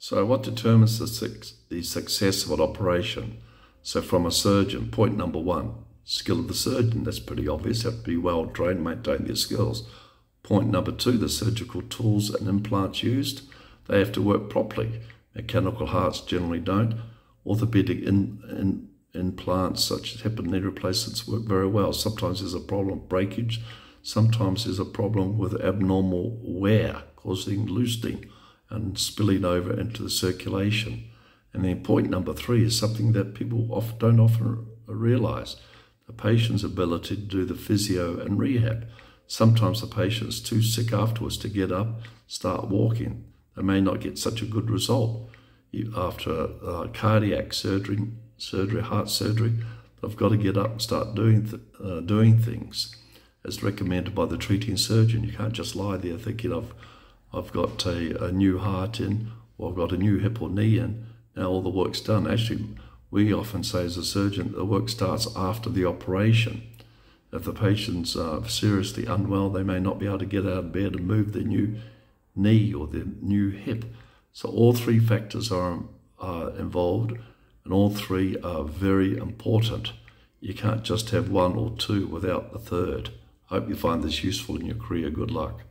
So, what determines the, the success of an operation? So, from a surgeon, point number one, skill of the surgeon. That's pretty obvious. Have to be well trained, maintain their skills. Point number two, the surgical tools and implants used. They have to work properly. Mechanical hearts generally don't. Orthopedic in, in, implants such as hip and knee replacements work very well. Sometimes there's a problem of breakage. Sometimes there's a problem with abnormal wear causing loosening and spilling over into the circulation. And then point number three is something that people don't often realize the patient's ability to do the physio and rehab. Sometimes the patient's too sick afterwards to get up, start walking. They may not get such a good result after uh, cardiac surgery, surgery, heart surgery. They've got to get up and start doing th- uh, doing things as recommended by the treating surgeon. You can't just lie there thinking of I've got a, a new heart in, or I've got a new hip or knee in. Now all the work's done. Actually, we often say as a surgeon, the work starts after the operation. If the patient's uh, seriously unwell, they may not be able to get out of bed and move their new knee or their new hip. So all three factors are, are involved, and all three are very important. You can't just have one or two without the third. I hope you find this useful in your career. Good luck.